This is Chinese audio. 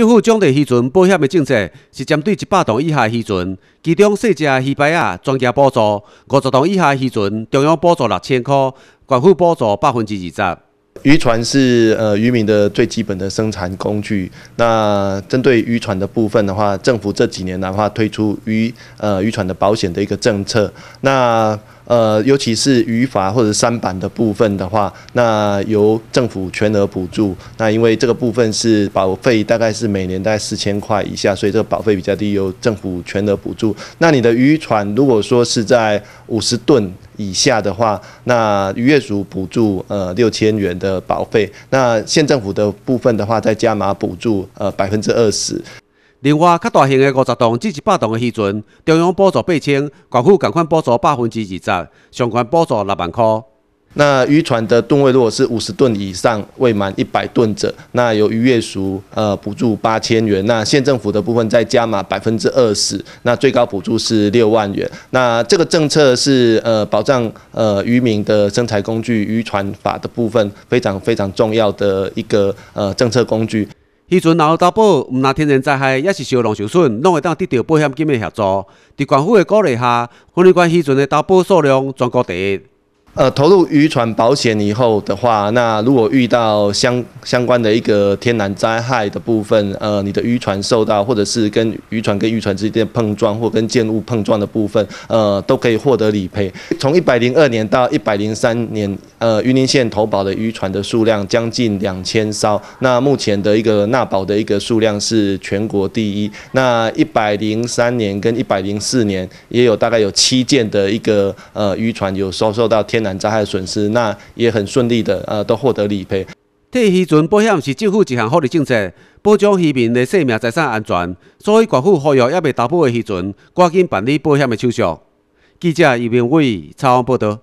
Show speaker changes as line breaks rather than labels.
政府奖励渔船保险的政策是针对一百吨以下的渔船，其中细只鱼排啊专家补助；五十吨以下的渔船中央补助六千块，官府补助百分之二十。
渔船是呃渔民的最基本的生产工具。那针对渔船的部分的话，政府这几年的话推出渔呃渔船的保险的一个政策。那呃，尤其是渔法或者三板的部分的话，那由政府全额补助。那因为这个部分是保费大概是每年大概四千块以下，所以这个保费比较低，由政府全额补助。那你的渔船如果说是在五十吨以下的话，那渔业署补助呃六千元的保费。那县政府的部分的话，再加码补助呃百分之二十。
另外，较大型的五十吨至一百吨的渔船，中央补助八千，政府共款补助百分之二十，相关补助六万块。
那渔船的吨位如果是五十吨以上，未满一百吨者，那由渔业署呃补助八千元。那县政府的部分再加码百分之二十，那最高补助是六万元。那这个政策是呃保障呃渔民的生财工具渔船法的部分非常非常重要的一个呃政策工具。
渔船若有投保，毋若天然灾害，也是烧农受损，拢会当得到保险金的协助。伫政府的鼓励下，婚礼关渔船的投保数量全国第一。
呃，投入渔船保险以后的话，那如果遇到相相关的一个天然灾害的部分，呃，你的渔船受到或者是跟渔船跟渔船之间碰撞或跟建物碰撞的部分，呃，都可以获得理赔。从一百零二年到一百零三年，呃，云林县投保的渔船的数量将近两千艘，那目前的一个纳保的一个数量是全国第一。那一百零三年跟一百零四年也有大概有七件的一个呃渔船有收受到天。难灾害损失，那也很顺利的，呃，都获得理赔。
退渔船保险是政府一项福利政策，保障渔民的生命财产安全，所以国府呼吁还未投保的渔船，赶紧办理保险的手续。记者易明伟采访报道。